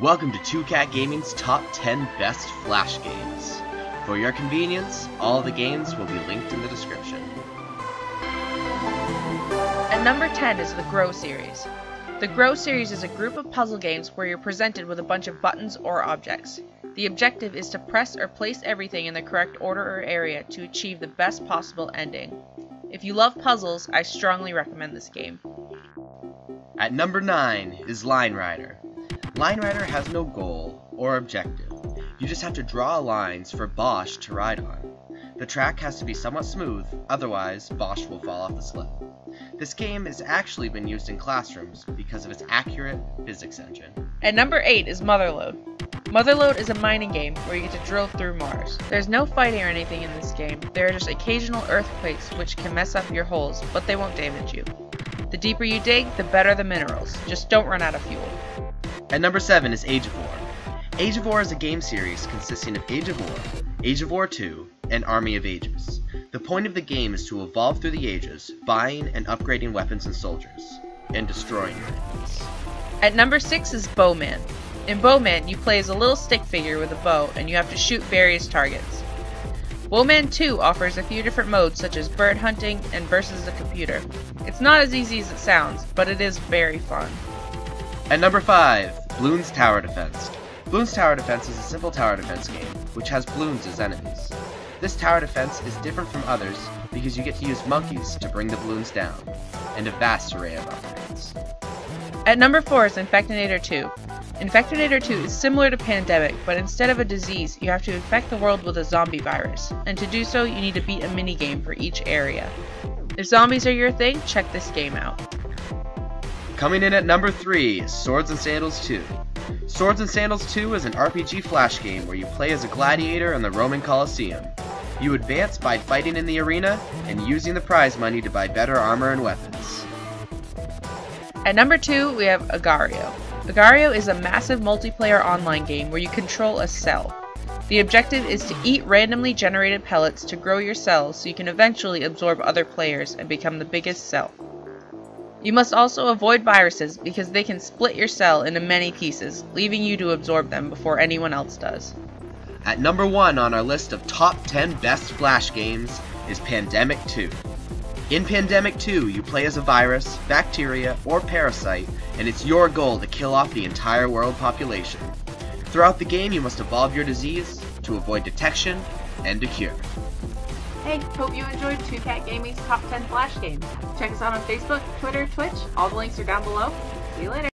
Welcome to Two Cat Gaming's Top 10 Best Flash Games. For your convenience, all the games will be linked in the description. At number 10 is the Grow series. The Grow series is a group of puzzle games where you're presented with a bunch of buttons or objects. The objective is to press or place everything in the correct order or area to achieve the best possible ending. If you love puzzles, I strongly recommend this game. At number 9 is Line Rider. Line Rider has no goal or objective. You just have to draw lines for Bosh to ride on. The track has to be somewhat smooth, otherwise Bosh will fall off the sled. This game has actually been used in classrooms because of its accurate physics engine. At number 8 is Motherload. Motherload is a mining game where you get to drill through Mars. There's no fighting or anything in this game, there are just occasional earthquakes which can mess up your holes, but they won't damage you. The deeper you dig, the better the minerals, just don't run out of fuel. At number 7 is Age of War. Age of War is a game series consisting of Age of War, Age of War 2, and Army of Ages. The point of the game is to evolve through the ages, buying and upgrading weapons and soldiers, and destroying enemies. At number 6 is Bowman. In Bowman, you play as a little stick figure with a bow, and you have to shoot various targets. Bowman 2 offers a few different modes such as bird hunting and versus the computer. It's not as easy as it sounds, but it is very fun. At number 5, Bloons Tower Defense. Bloons Tower Defense is a simple tower defense game, which has balloons as enemies. This tower defense is different from others because you get to use monkeys to bring the balloons down, and a vast array of upgrades. At number 4 is Infectinator 2. Infectinator 2 is similar to Pandemic, but instead of a disease, you have to infect the world with a zombie virus, and to do so, you need to beat a minigame for each area. If zombies are your thing, check this game out. Coming in at number 3 Swords and Sandals 2. Swords and Sandals 2 is an RPG flash game where you play as a gladiator in the Roman Colosseum. You advance by fighting in the arena and using the prize money to buy better armor and weapons. At number 2, we have Agar.io. Agar.io is a massive multiplayer online game where you control a cell. The objective is to eat randomly generated pellets to grow your cells so you can eventually absorb other players and become the biggest cell. You must also avoid viruses because they can split your cell into many pieces, leaving you to absorb them before anyone else does. At number 1 on our list of top 10 best Flash games is Pandemic 2. In Pandemic 2, you play as a virus, bacteria, or parasite, and it's your goal to kill off the entire world population. Throughout the game, you must evolve your disease to avoid detection and a cure. Hey, hope you enjoyed 2Cat Gaming's Top 10 Flash Games. Check us out on Facebook, Twitter, Twitch. All the links are down below. See you later.